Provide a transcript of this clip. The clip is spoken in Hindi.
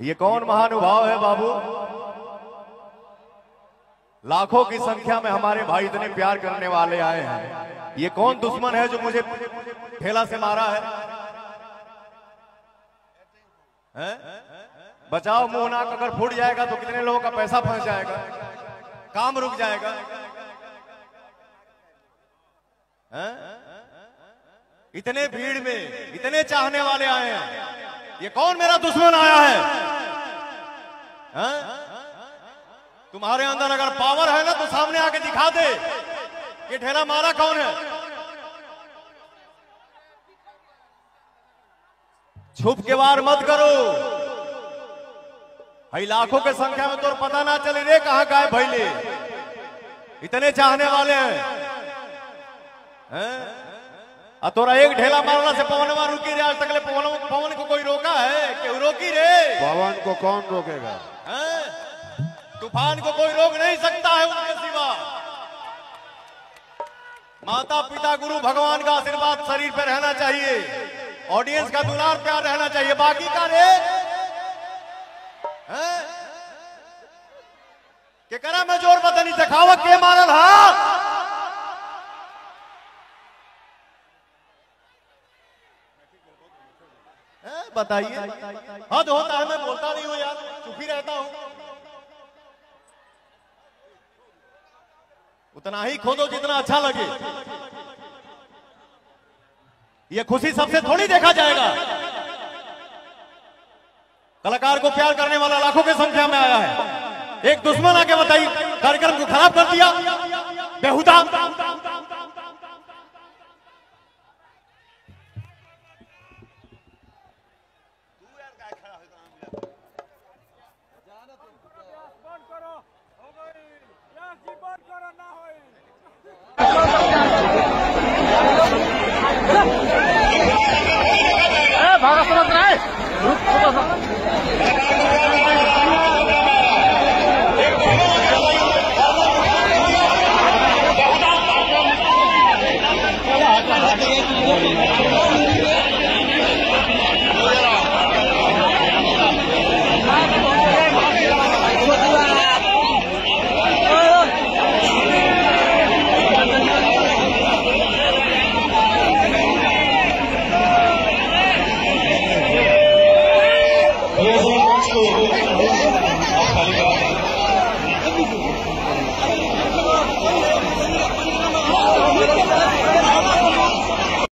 ये कौन महानुभाव है, बाबू? लाखों की संख्या में हमारे भाई इतने प्यार करने वाले आए हैं। ये कौन दुश्मन है जो मुझे ठेला से मारा है? बचाओ मुँह नाक, अगर फूट जाएगा तो कितने लोगों का पैसा फंस जाएगा? काम रुक जाएगा? इतने भीड़ में, इतने चाहने वाले आए हैं। ये कौन मेरा दुश्मन आया है? तुम्हारे अंदर अगर पावर है ना तो सामने आके दिखा दे ये ठेला मारा कौन है? छुप के वार मत करो। भाई, लाखों के संख्या में तो पता ना चले रे कहा का है भैले। इतने चाहने वाले हैं? तोरा एक ढेला मारना से पवनवा रुकी रे, आज तक पवन पवन को कोई क्यों रोकी रे पवन को कौन रोकेगा? तूफ़ान को कोई रोक नहीं सकता है उनके सिवा। माता पिता गुरु भगवान का आशीर्वाद शरीर पे रहना चाहिए। ऑडियंस का दुलार प्यार रहना चाहिए। बाकी का रे। के करा मैं ज़ोर पता नहीं दिखावा के बताइए। हद होता है मैं बोलता नहीं हूँ यार, चुप ही रहता हूँ। उतना ही खोदो जितना अच्छा लगे। ये खुशी सबसे थोड़ी देखा जाएगा। कलाकार को प्यार करने वाला लाखों की संख्या में आया है। एक दुश्मन आके बताइए, कार्यक्रम को खराब कर दिया? बेहुदा। ভাড়া সমাজ নাই Thank you. Thank you.